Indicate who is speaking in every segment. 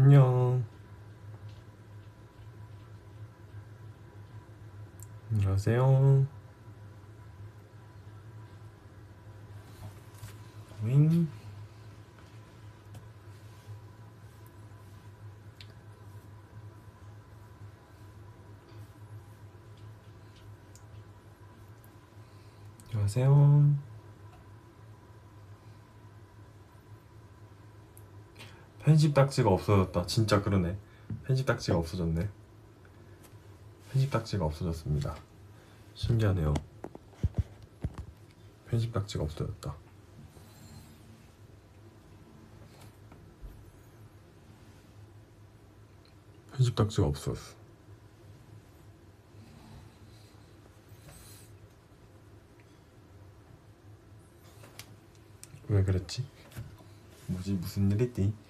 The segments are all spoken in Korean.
Speaker 1: 안녕. 안녕하세요. 윙. 안녕하세요. 편집 딱지가 없어졌다. 진짜 그러네. 편집 딱지가 없어졌네. 편집 딱지가 없어졌습니다. 신기하네요. 편집 딱지가 없어졌다. 편집 딱지가 없어졌어. 왜 그랬지? 뭐지 무슨 일이지?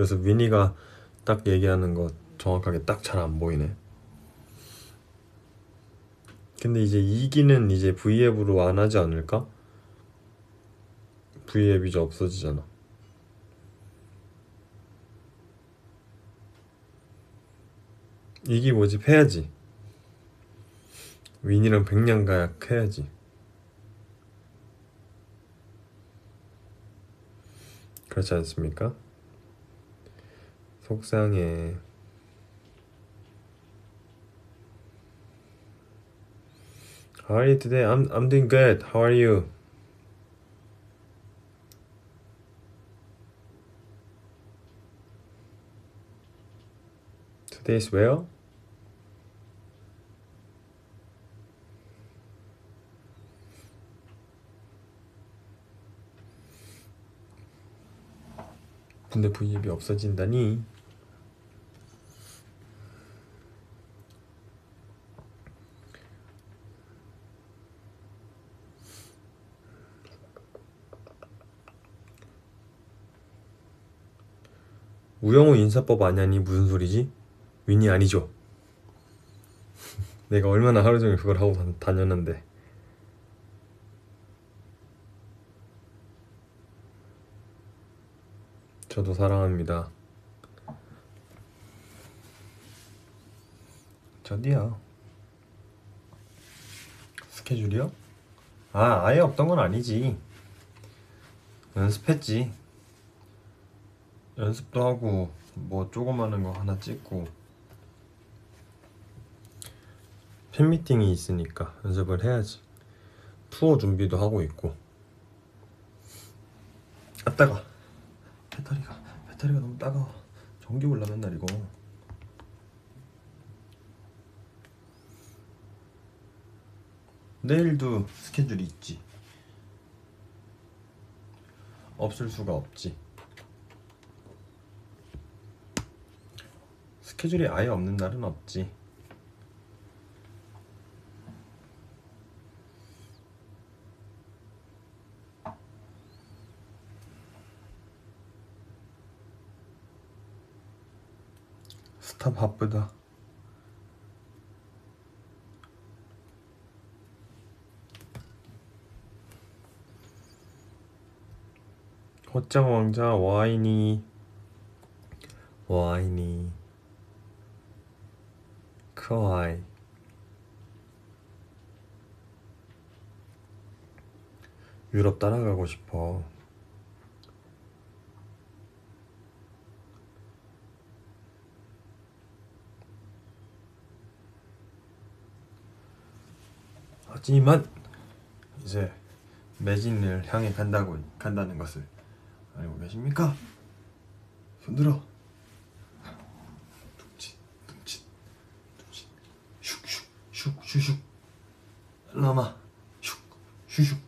Speaker 1: 그래서 위니가 딱 얘기하는 거 정확하게 딱 잘 안 보이네. 근데 이제 이기는 이제 V앱으로 안 하지 않을까? V앱 이제 없어지잖아. 이기 모집 해야지. 윈이랑 백냥 가약 해야지. 그렇지 않습니까? 속상해. How are you today? I'm I'm doing good. How are you? Today's well? 근데 V앱이 없어진다니? 우영우 인사법 아냐니 무슨 소리지? 윈이 아니죠. 내가 얼마나 하루 종일 그걸 하고 다- 다녔는데. 저도 사랑합니다. 저디요. 스케줄이요? 아, 아예 없던 건 아니지. 연습했지. 연습도 하고 뭐 조그마한 거 하나 찍고. 팬미팅이 있으니까 연습을 해야지. 투어 준비도 하고 있고. 아 따가. 배터리가 배터리가 너무 따가워. 전기 올라 맨날 이거. 내일도 스케줄이 있지? 없을 수가 없지 스케줄이 아예 없는 날은 없지. 스타 바쁘다. 호짱 왕자 와이니 와이 니 크와이 유럽 따라가고 싶어. 하지만 이제 매진을 향해 간다고 간다는 것을 알고 계십니까? 손들어 슉슉슉 라마. 슉. 슉슉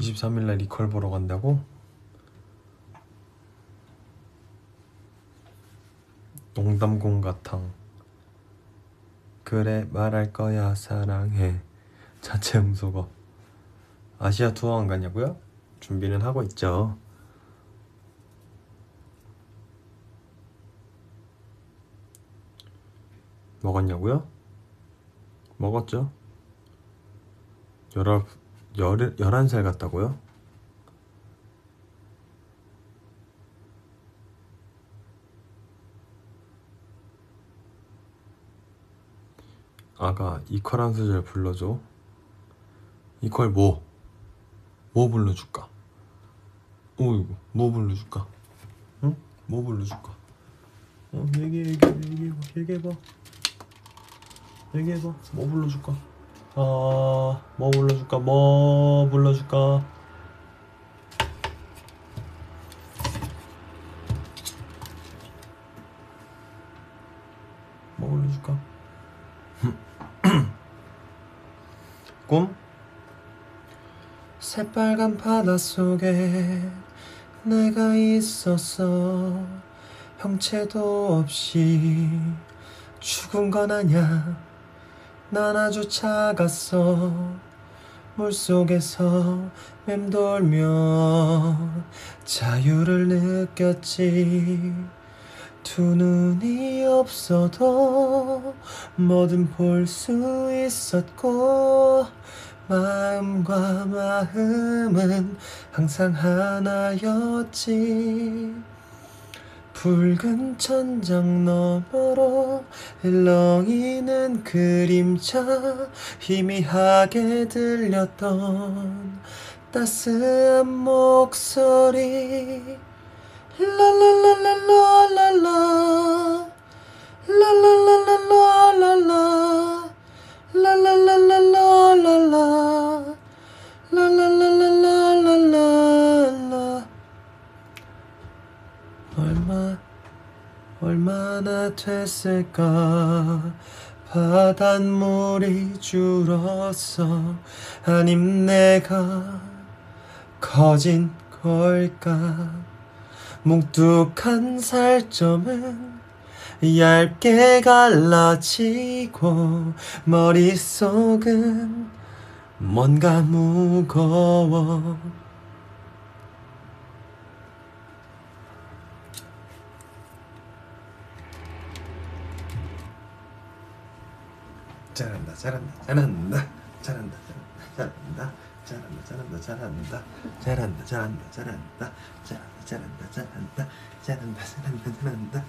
Speaker 1: (23일) 날 리컬 보러 간다고? 농담공 가탕 그래 말할 거야 사랑해 자체 음소거 아시아 투어 안 가냐고요? 준비는 하고 있죠 먹었냐고요? 먹었죠 열아 열한 살 같다고요? 아가 이퀄 한 소절 불러줘 이퀄 뭐? 뭐 불러줄까? 어이구 뭐 불러줄까? 응? 뭐 불러줄까? 어 얘기해 얘기해 얘기해봐 얘기해봐 얘기해봐 뭐 불러줄까? 아뭐 불러줄까 뭐 불러줄까? 뭐 불러줄까? 꿈? 새빨간 바다 속에 내가 있었어 형체도 없이 죽은 건 아냐. 난 아주 작았어 물속에서 맴돌며 자유를 느꼈지. 두 눈이 없어도 뭐든 볼 수 있었고 마음과 마음은 항상 하나였지. 붉은 천장 너머로 흘렁이는 그림자 희미하게 들렸던 따스한 목소리. 라라라라라라라. 라라라라라라라. 라라라라라라라 얼마나 됐을까? 바닷물이 줄었어. 아님 내가 커진 걸까? 뭉툭한 살점은 얇게 갈라지고 머릿속은 뭔가 무거워 잘한다 잘한다 잘한다 잘한다 잘한다 잘한다 잘한다 잘한다 잘한다 잘한다 잘한다 잘한다 잘한다 잘한다 잘한다 잘한다 잘한다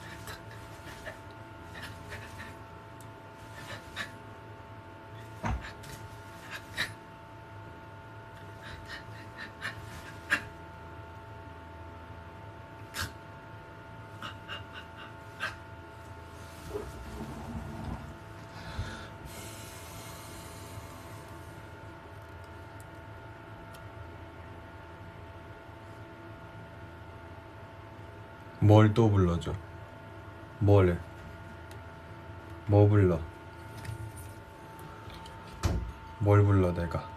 Speaker 1: 뭘 또 불러줘? 뭘 해? 뭐 불러? 뭘 불러 내가?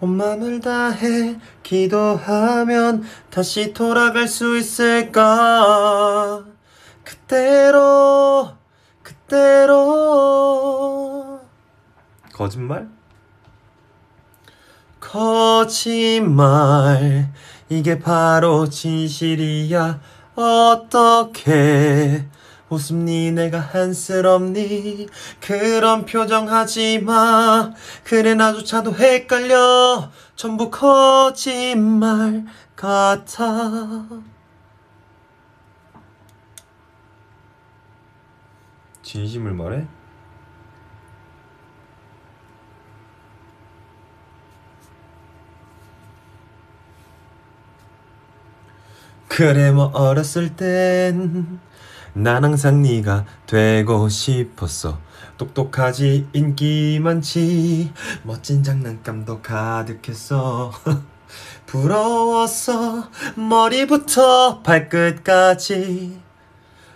Speaker 1: 온 맘을 다해 기도하면 다시 돌아갈 수 있을까? 그때로 그때로 거짓말? 거짓말. 이게 바로 진실이야. 어떻게 웃음니 내가 한스럽니? 그런 표정 하지마. 그래 나조차도 헷갈려. 전부 거짓말 같아. 진심을 말해? 그래 뭐 어렸을 땐 난 항상 네가 되고 싶었어. 똑똑하지 인기 많지. 멋진 장난감도 가득했어. 부러웠어. 머리부터 발끝까지.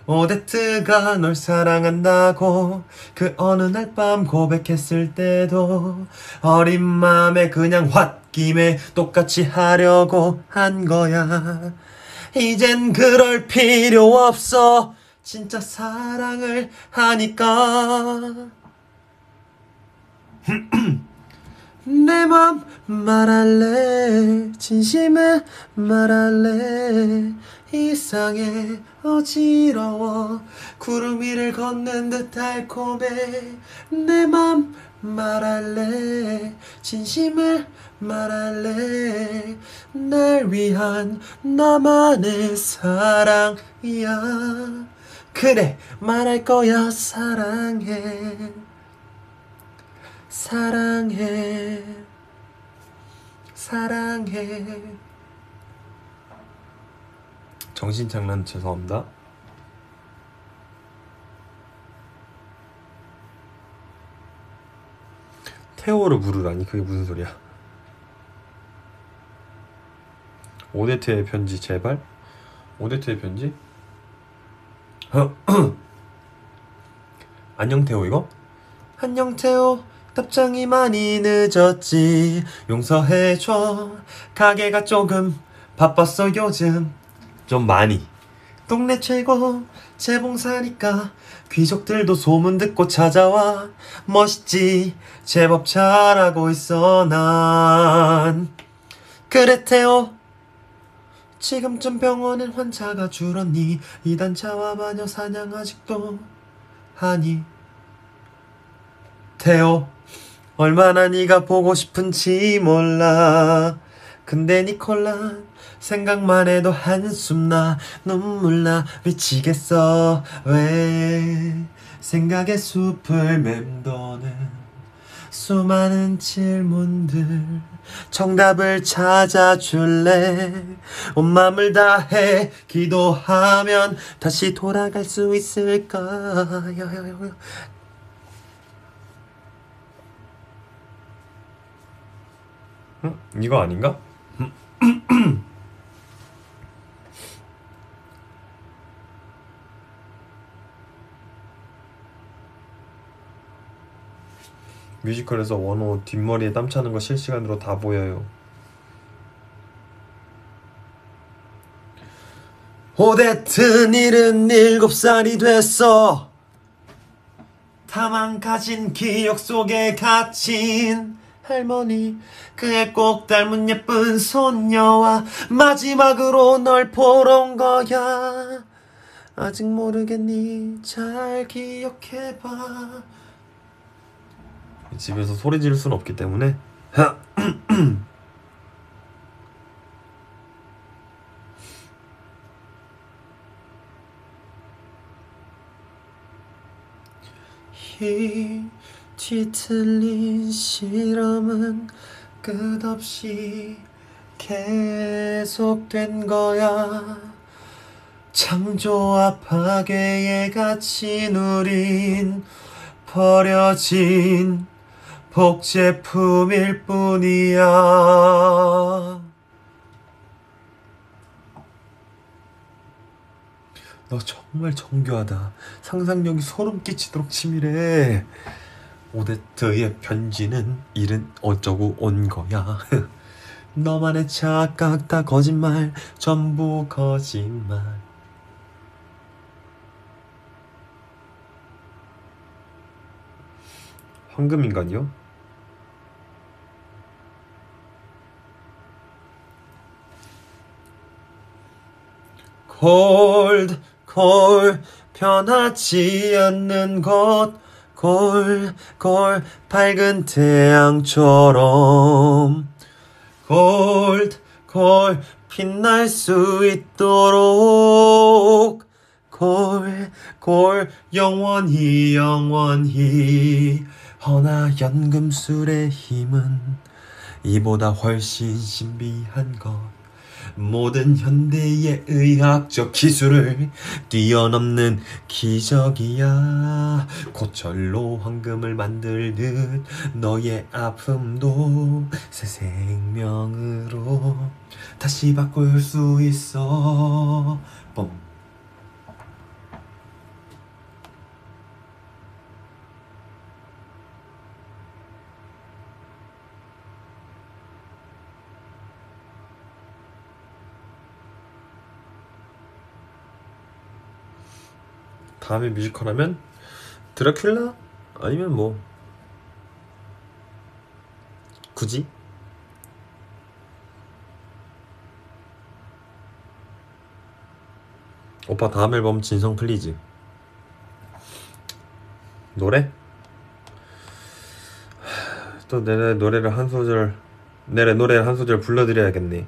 Speaker 1: 오데트가 널 사랑한다고 그 어느 날 밤 고백했을 때도 어린 마음에 그냥 홧김에 똑같이 하려고 한 거야 이젠 그럴 필요 없어. 진짜 사랑을 하니까. 내 맘 말할래. 진심을 말할래. 이상해. 어지러워. 구름 위를 걷는 듯 달콤해 내 맘 말할래. 진심을 말할래 날 위한 나만의 사랑이야. 그래 말할 거야 사랑해. 사랑해. 사랑해. 정신 장난 죄송합니다? 태호를 부르다니? 그게 무슨 소리야 오데트의 편지 제발? 오데트의 편지? 안녕 태호 이거? 안녕 태호 답장이 많이 늦었지. 용서해줘. 가게가 조금 바빴어 요즘. 좀 많이. 동네 최고 재봉사니까 귀족들도 소문 듣고 찾아와. 멋있지 제법 잘하고 있어 난. 그래 태호 지금쯤 병원엔 환자가 줄었니? 이단차와 마녀 사냥 아직도 하니? 태호 얼마나 네가 보고 싶은지 몰라. 근데 니콜라 생각만 해도 한숨 나 눈물 나 미치겠어. 왜? 생각의 숲을 맴도는 수많은 질문들 정답을 찾아줄래 온 맘을 다해 기도하면 다시 돌아갈 수 있을까 응? 이거 아닌가? 뮤지컬에서 원호 뒷머리에 땀 차는 거 실시간으로 다 보여요. 오데튼 일은 일곱 살이 됐어. 다만 가진 기억 속에 갇힌 할머니 그의 꼭 닮은 예쁜 손녀와 마지막으로 널 보러 온 거야. 아직 모르겠니? 잘 기억해봐. 집에서 소리 지를 수는 없기 때문에. 이 뒤틀린 실험은 끝없이 계속된 거야. 창조와 파괴에 갇힌 우린 버려진 복제품일 뿐이야. 너 정말 정교하다. 상상력이 소름 끼치도록 치밀해. 오데트의 편지는 일은 어쩌고 온 거야. 너만의 착각 다 거짓말, 전부 거짓말. 황금인간이요? 콜드 콜 변하지 않는 것. 골, 골, 밝은 태양처럼. 골드, 골, 빛날 수 있도록. 골, 골, 영원히, 영원히. 허나 연금술의 힘은 이보다 훨씬 신비한 것 모든 현대의 의학적 기술을 뛰어넘는 기적이야. 고철로 황금을 만들듯 너의 아픔도 새 생명으로 다시 바꿀 수 있어. 뻥 다음에 뮤지컬 하면 드라큘라 아니면 뭐 굳이? 오빠 다음 앨범 진성 please 노래? 또 내래 노래를 한 소절 내래 노래 한 소절 불러드려야겠네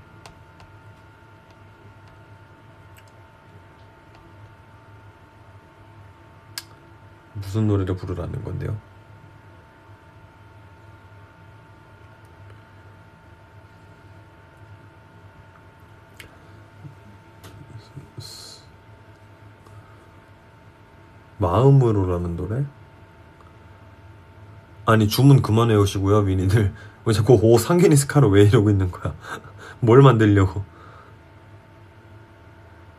Speaker 1: 무슨 노래를 부르라는 건데요? 마음으로라는 노래? 아니 주문 그만 외우시고요 미니들 왜 자꾸 오 상기니스카로 왜 이러고 있는 거야 뭘 만들려고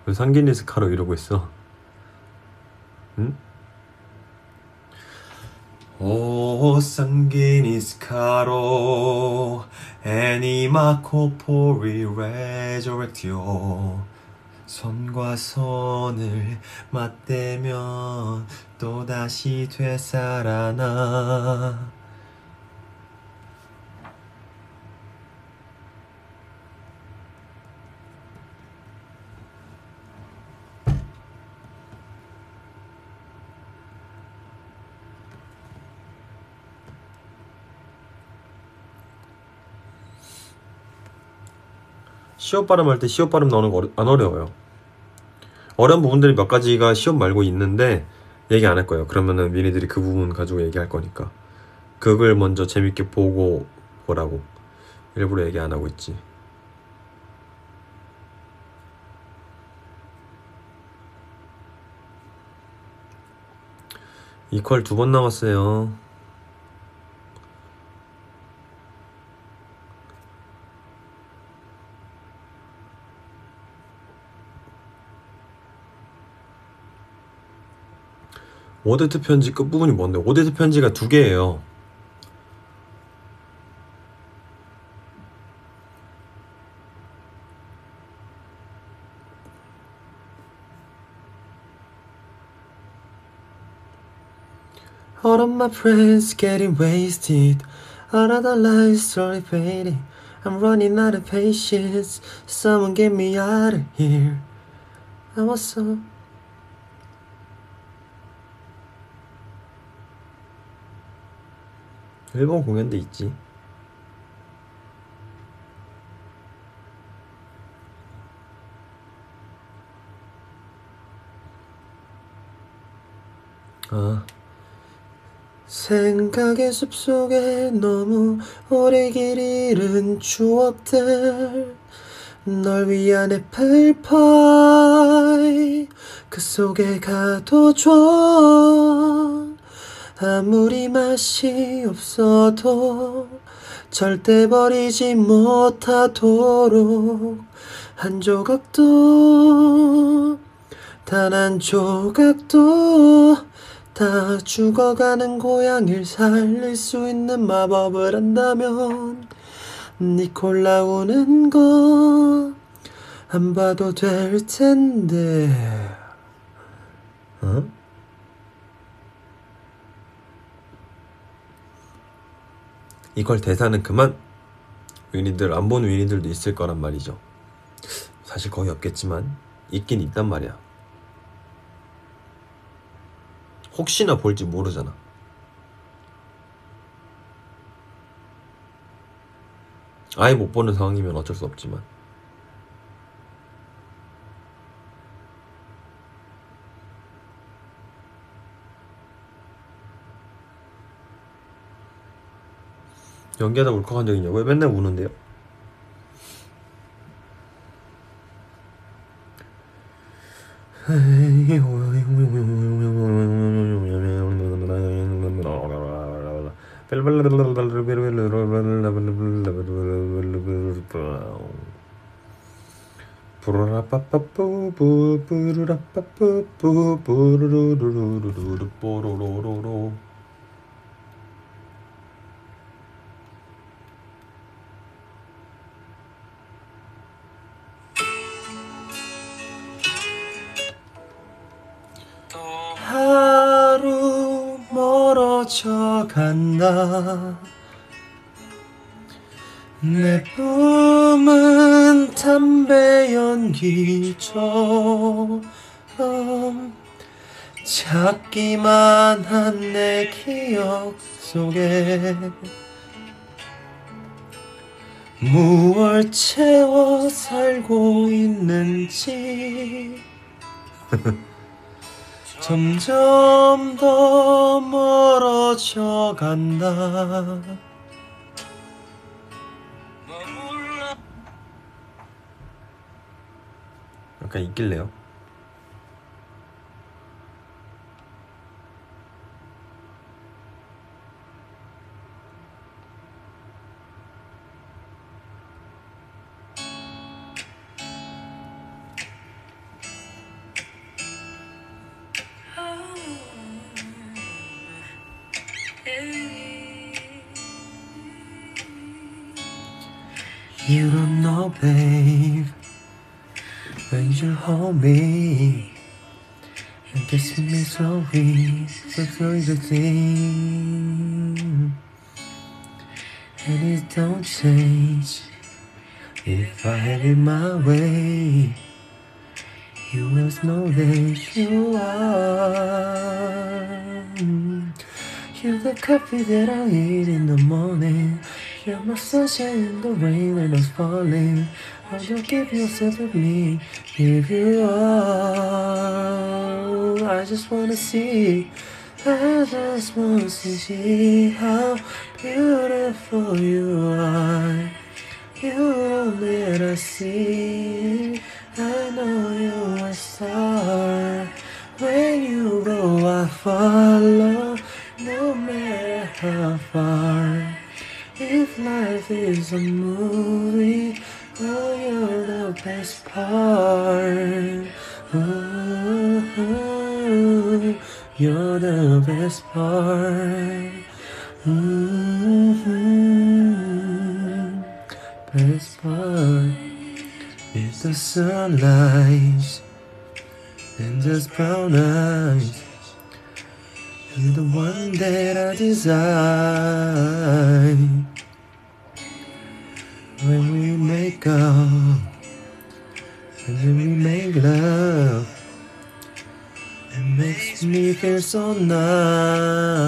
Speaker 1: 왜 상기니스카로 이러고 있어 응? 오 상기니스카로 애니마 코포리 레저렉티오 손과 손을 맞대면 또다시 되살아나 시옷 발음 할 때 시옷 발음 나오는 거 안 어려워요. 어려운 부분들이 몇 가지가 시옷 말고 있는데 얘기 안 할 거예요. 그러면은 미니들이 그 부분 가지고 얘기할 거니까. 그걸 먼저 재밌게 보고 보라고. 일부러 얘기 안 하고 있지. 이퀄 두 번 남았어요. 오데트 편지 끝부분이 뭔데? 오데트 편지가 두 개예요. All of my friends getting wasted. All of the lives slowly fading. I'm running out of patience. Someone get me out of here. I was so. 일본 공연도 있지. 아. 생각의 숲속에 너무 오래 길 잃은 추억들 널 위한 애플파이 그 속에 가둬줘 아무리 맛이 없어도 절대 버리지 못하도록 한 조각도 단 한 조각도 다 죽어가는 고향을 살릴 수 있는 마법을 한다면 니콜라 우는 거 안 봐도 될 텐데 어? 이걸 대사는 그만 위니들 안 보는 위니들도 있을 거란 말이죠 사실 거의 없겠지만 있긴 있단 말이야 혹시나 볼지 모르잖아. 아예 못 보는 상황이면 어쩔 수 없지만. 연기하다 울컥한 적 있냐고요? 맨날 우는데요? 하루 멀어져 간다 내 뿜은 담배 연기처럼 찾기만 한 내 기억 속에 무얼 채워 살고 있는지 점점 더 멀어져 간다. 약간 있길래요 You don't know, babe, when you hold me and kiss me slowly, so slowly the thing, and it don't change. If I had it my way, you must know that you are. You're the coffee that I eat in the morning. You're my sunshine in the rain when it's falling. Oh, you give yourself to me, if you are. I just wanna see, I just wanna see how beautiful you are. You will let us see. I know you're a star. When you go, I follow, no matter how far. If life is a movie, oh, you're the best part. Ooh, you're the best part. Ooh, best part is the sunlight and just brown eyes. You're the one that I desire. When we make up, and then we make love, it makes me feel so nice.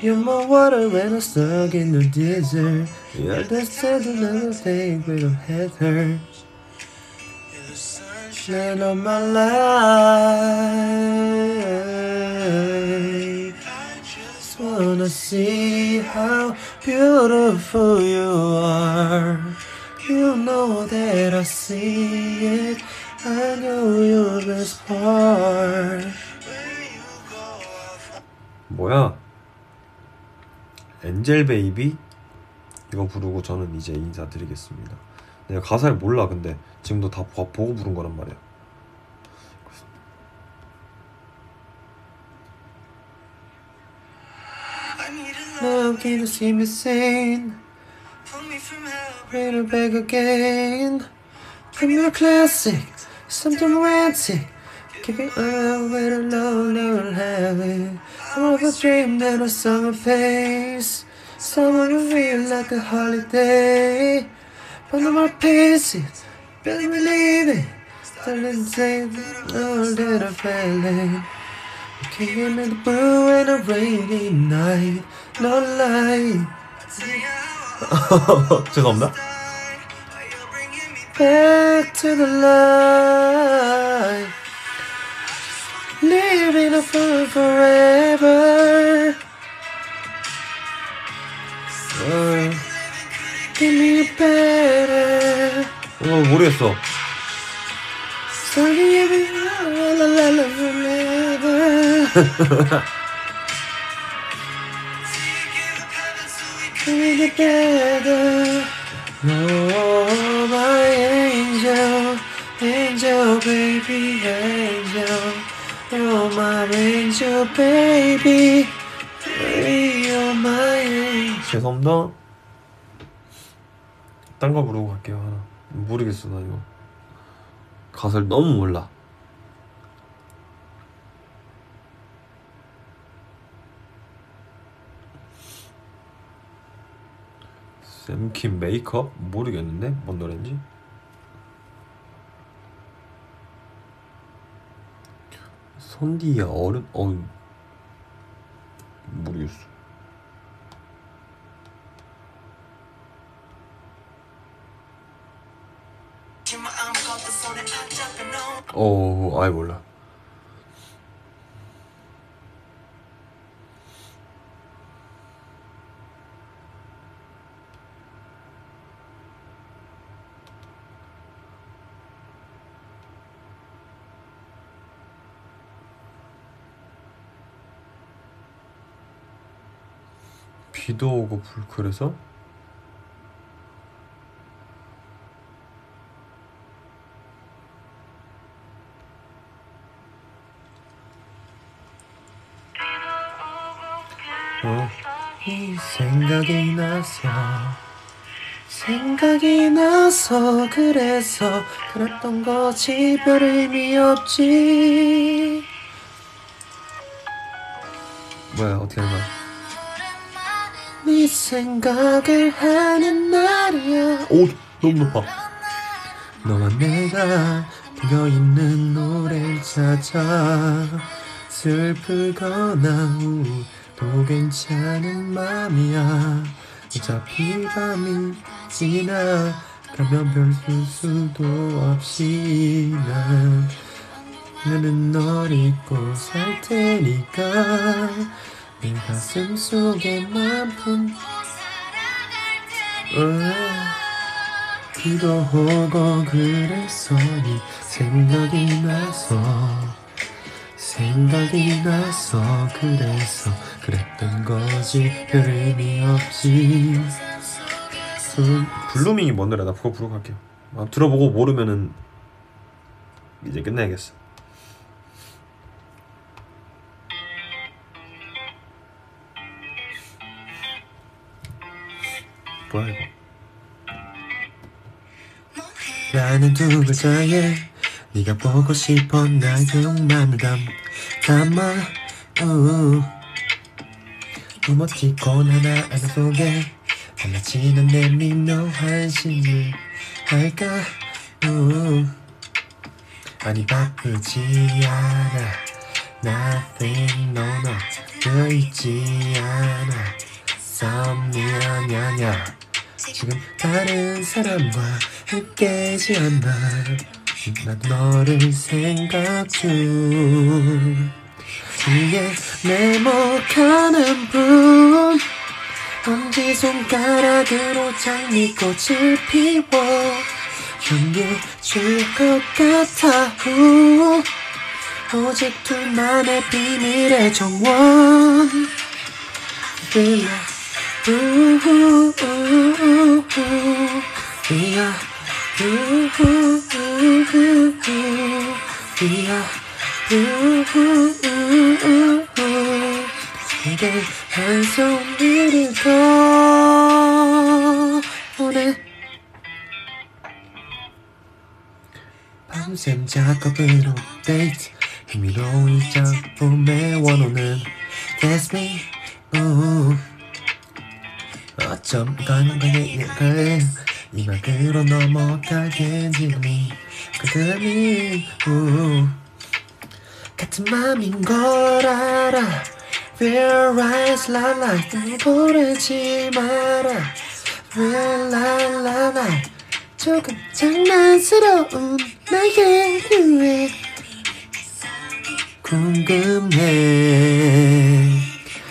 Speaker 1: You're my water when I'm stuck in the desert. You're the sand that I take when my head hurts. Sunshine of my life. I just wanna see how beautiful you are. You know that I see it. I know you're the part. 뭐야? 엔젤 베이비 이거 부르고 저는 이제 인사드리겠습니다. 내가 가사를 몰라 근데 지금도 다 보- 보고 부른 거란 말이야. Can you see me sing? Bring it back again. Bring me a classic, something romantic. Keep it up with a low, never have it. I'm a dream that a summer face. Someone who feel like a holiday. But no more pieces, barely believe it. Starting to say all that I felt it. Came in the blue and a rainy night. No lie. 죄송합니다. Back to the light. Living a fool forever. Uh, give me a better. 어 모르겠어. So give me la la la la 죄송합니다. 딴 거 부르고 갈게요. 모르겠어 나 이거. 가사를 너무 몰라. 샘킴 메이크업? 모르겠는데? 뭔 노래인지? 손디야 어른 어 모르겠어. 어 아예 몰라 비도 오고 불클해서? 어. 이 생각이 나서 생각이 나서 그래서 그랬던 거지. 별 의미 없지. 뭐야 어떻게 하는 거야 네 생각을 하는 날이야. 오 너무 높아. 너와 내가 들려있는 노래를 찾아 슬프거나 우도 괜찮은 맘이야. 어차피 밤이 지나 가면 별쓸 수도 없이 난 나는 널 잊고 살 테니까 내 가슴 속에만 품 비도 오고 그래서 네 생각이 나서 생각이 나서 그래서 그랬던 거지. 별 의미 없지. 블, 블루밍이 뭔 노래야 나 그거 부르고 갈게요. 아, 들어보고 모르면은 이제 끝내야겠어 뭐야 이거? 나는 두 글자에 네가 보고 싶어 나의 욕망을 담, 담아. 우 이모티콘 하나 하나 속에 달라지는 내 미묘한 심을 할까? 우 아니 바쁘지 않아. Nothing no no. 들어있지 않아. 썸니아냐냐 지금 다른 사람과 함께지 않아 난 너를 생각 중 위에 네모가는 불 엄지 손가락으로 장미꽃을 피워. 향해줄 것 같아 후. 오직 둘만의 비밀의 정원 우우우우우 Feel like 우우우우우 내게 한더 보내 밤샘 작업으로 데이트 흥미로운 작품의 원호는 That's me 우 건강에 걸린 이막으로 지금이 good timing 우. 같은 맘인 걸 알아. Realize la la. 고르지 말아. Reply la la la. 조금 장난스러운 나의 은유에 궁금해.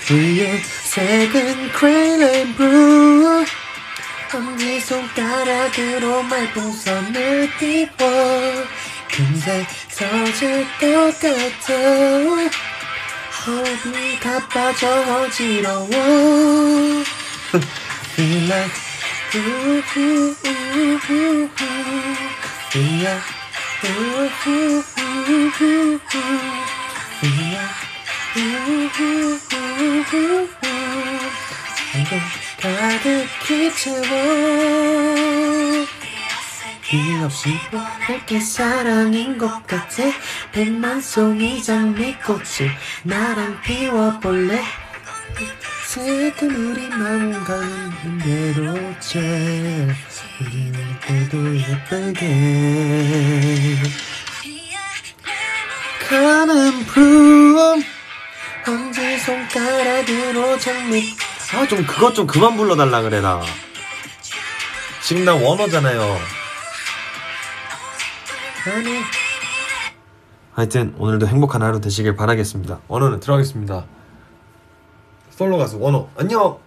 Speaker 1: 우리의 색은 gray and blue 엄지 손가락으로 말풍선을 띄워. 금세 터질 것 같아. 호흡이 가빠져 어지러워. Feel like 우우우우우 Feel like 우우우우우 Feel like 우우우우우 이게 가득히 채워 일 없이 내게 사랑인 것 같아 백만 송이 장미꽃을 나랑 피워볼래 어쨌든 우리 마음. 가는 대로 잘 우리 때도 예쁘게 가는 품 언제 손가락으로 정리. 아좀 그것 좀 그만 불러달라 그래라 지금 나 원어잖아요. 아니. 하여튼 오늘도 행복한 하루 되시길 바라겠습니다. 원어는 들어가겠습니다. 솔로 가수 원어 안녕